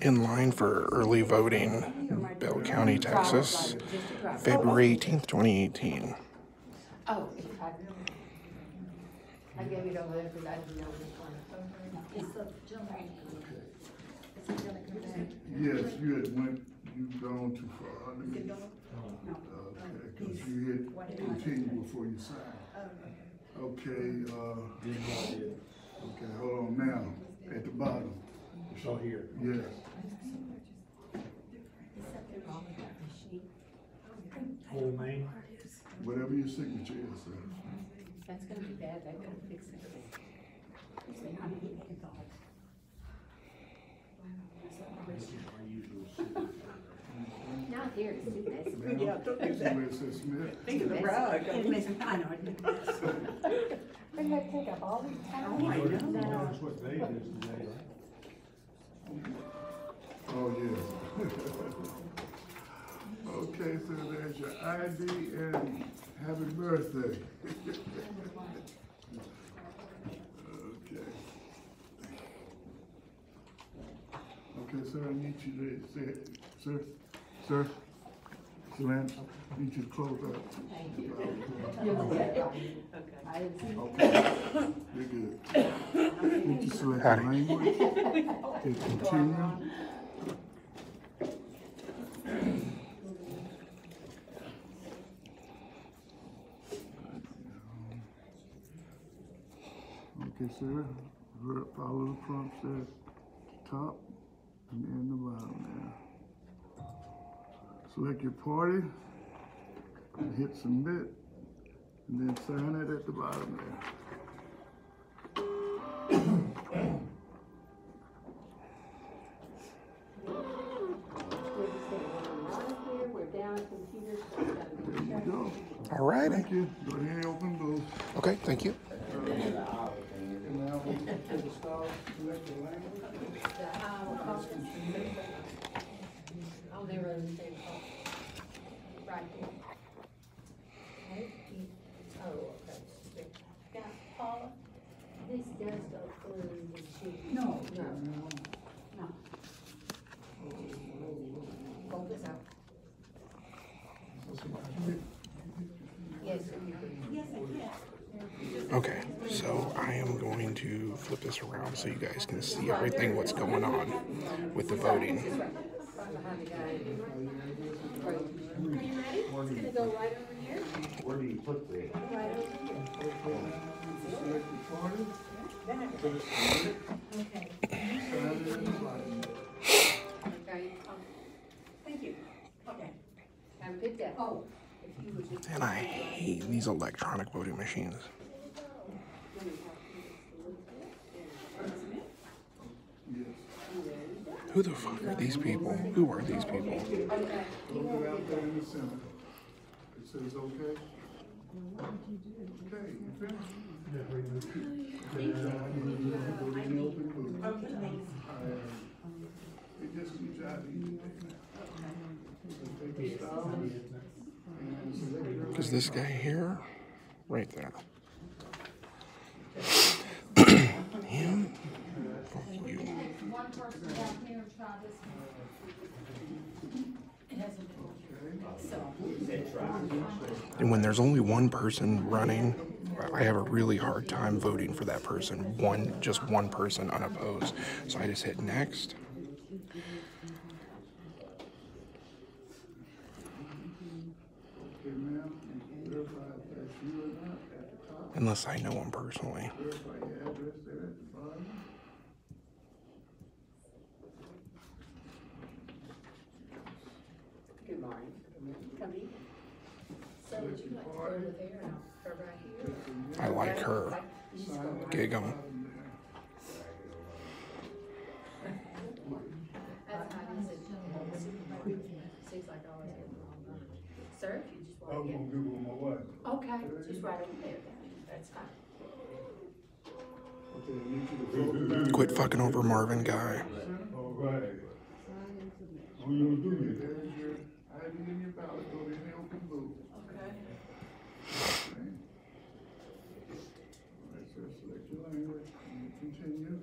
in line for early voting in Bell County, Texas, February 18th, 2018. Oh, if I, I gave it over there because I didn't know which one. Is the gentleman, is he gonna come back? Yes, you had went, you've gone too far. Let. Okay, because you hit continue before you sign. Okay, uh, okay, hold on now, at the bottom, It's all here. yes. Whole name? Whatever your signature is, sir. That's gonna be bad, they're gonna fix it. Our usual signature. Not here, it's too messy. Ma'am, see where it says Smith? Think of the rug. I know, it. They're gonna take up all the time. Oh, I know. That's what they is today, right? Oh, yes. Okay, so there's your ID and happy birthday. Okay. Okay, sir, I need you to say, sir, sir, Sir Lance, I need you to close up. Okay, you're good. Need to select the language. Hit continue. Okay, sir, follow the prompts at the top and then the bottom there. Select your party, and hit submit, and then sign it at the bottom there. We're down computers. so it's gotta be- There you go. All righty. Thank you. Go ahead and open booth. Okay, thank you. And now we can take the style, select the language. The Iowa caucus. Oh, they were in the same call. Right here. Okay, you- Oh, okay. Now, Paula, this does go through the chief. No. No, No. hold this out. Yes, sir. Yes, I can. Okay, so I am going to flip this around so you guys can see everything what's going on with the voting. Right behind the guy. Are you ready? It's gonna go right over here, Where do you put the? right over here. Select the party, Okay. sign it at the bottom. Okay, um, Thank you. Okay. and pick that. Oh, If you would just. And I hate these electronic voting machines. Yes. Who the fuck are these people? Who are these people? Hold it out there in the center. It says okay. Okay, you finished? Go ahead and open booth. okay, thanks. It just needs ID. Take the style and select your Is this guy here? Right there. Him? Fuck you. One person down And when there's only one person running, I have a really hard time voting for that person. One, just one person unopposed. So I just hit next. Unless I know him personally. Verify your address there at the bottom. Good morning. Come in. So would you like to go over there and I'll go right here? I like her. You just go right- Gig 'em. That's how it is. Seems like I always get the wrong one. Sir, you just I'm want to gonna get. give her my wife. Okay, just right over there. That's fine. Okay, I need you to vote. Quit fucking over Marvin Guy. All right. What you gonna do here? There's your ID and your ballot, go in the open booth. Okay. Okay. All right, sir, select your language, and continue.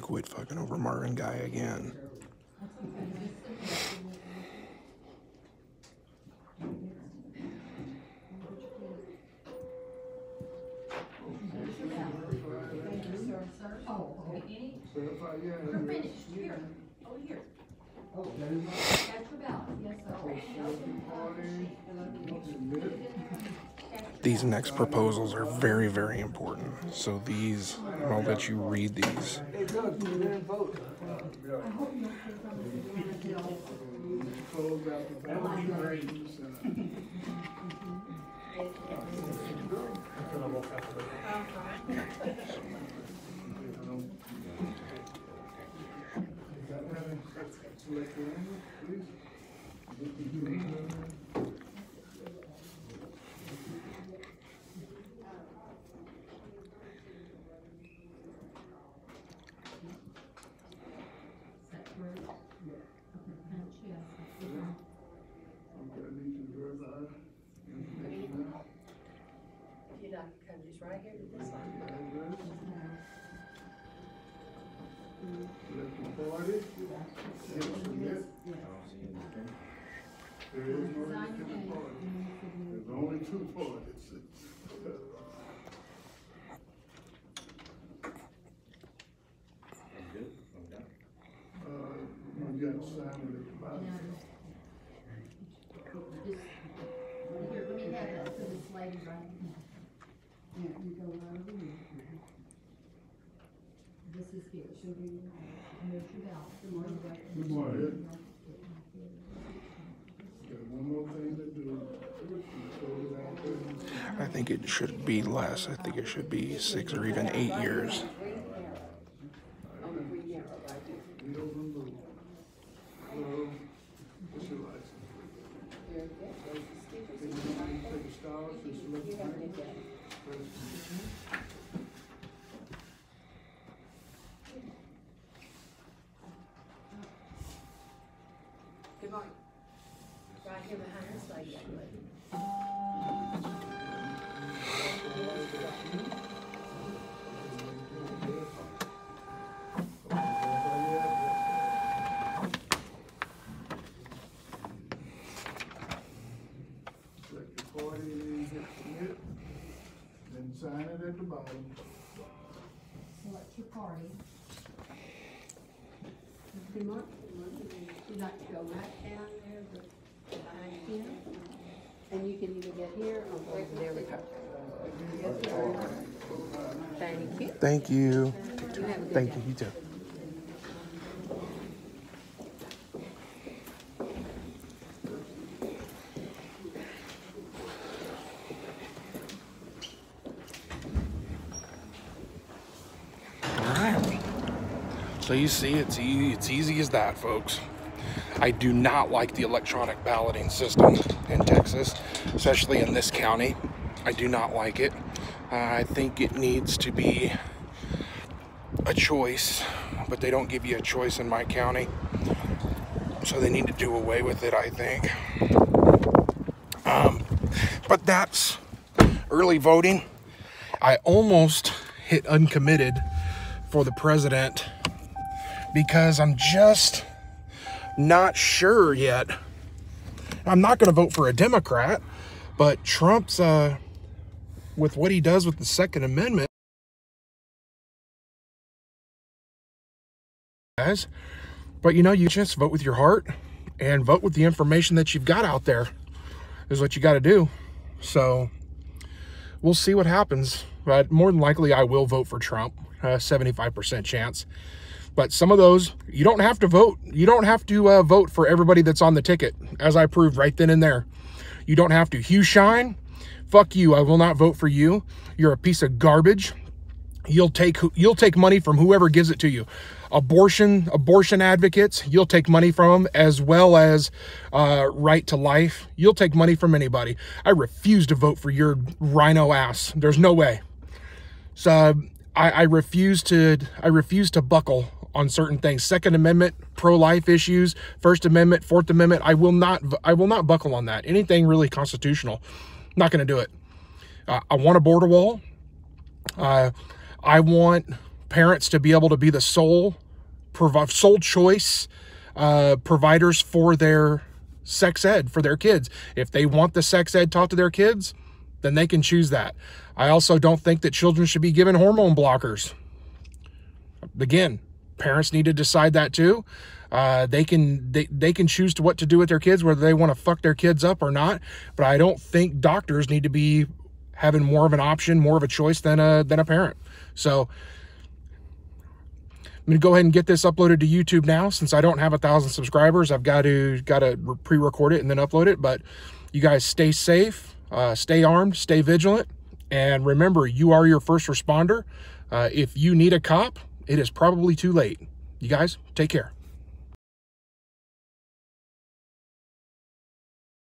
quit fucking over Marvin Guy again. Oh, okay, any, oh, Certified, yeah. you're finished, These next proposals are very, very important. So these, I'll let you read these. Close out the ballot. Select your name, please. Okay, I need you to verify. information now. If you'd like to come just right here to this line. Address. Select your party. Hit submit. There is no independent party. There's only two parties. Uh, you got to it at the bottom. Here, let me have that for this lady right. Yeah, you go right over here. This is here, she'll be, and there's your ballot. Good morning. Got one more thing to do. Close it out there. I think it should be less. I think it should be six or even eight years. You'd like to go right down there, but? And you can either get here or there we go. Thank you. Thank you. You have a good Thank day. you. You too. All right. So you see, it's easy, it's easy as that, folks. I do not like the electronic balloting system in Texas, especially in this county. I do not like it. Uh, I think it needs to be a choice, but they don't give you a choice in my county. So they need to do away with it, I think. Um, but that's early voting. I almost hit uncommitted for the president because I'm just not sure yet. I'm not going to vote for a Democrat, but Trump's, uh, with what he does with the Second Amendment, guys. But you know, you just vote with your heart and vote with the information that you've got out there, is what you got to do. So we'll see what happens. But more than likely, I will vote for Trump, uh, 75% chance. But some of those, you don't have to vote. You don't have to uh, vote for everybody that's on the ticket, as I proved right then and there. You don't have to. Hugh Shine, fuck you. I will not vote for you. You're a piece of garbage. You'll take you'll take money from whoever gives it to you. Abortion abortion advocates, you'll take money from them, as well as uh, right to life. You'll take money from anybody. I refuse to vote for your rhino ass. There's no way. So I, I refuse to I refuse to buckle on certain things. Second Amendment, pro-life issues, First Amendment, Fourth Amendment. I will not I will not buckle on that. Anything really constitutional, not going to do it. Uh, I want a border wall. Uh, I want parents to be able to be the sole sole choice uh, providers for their sex ed for their kids. If they want the sex ed taught to their kids, then they can choose that. I also don't think that children should be given hormone blockers. Again, parents need to decide that too. Uh, they can they, they can choose to what to do with their kids, whether they want to fuck their kids up or not. But I don't think doctors need to be having more of an option, more of a choice than a than a parent. So I'm gonna go ahead and get this uploaded to YouTube now. Since I don't have a thousand subscribers, I've got to got to pre-record it and then upload it. But you guys stay safe, uh, stay armed, stay vigilant, and remember, you are your first responder. Uh, if you need a cop, it is probably too late. You guys take care.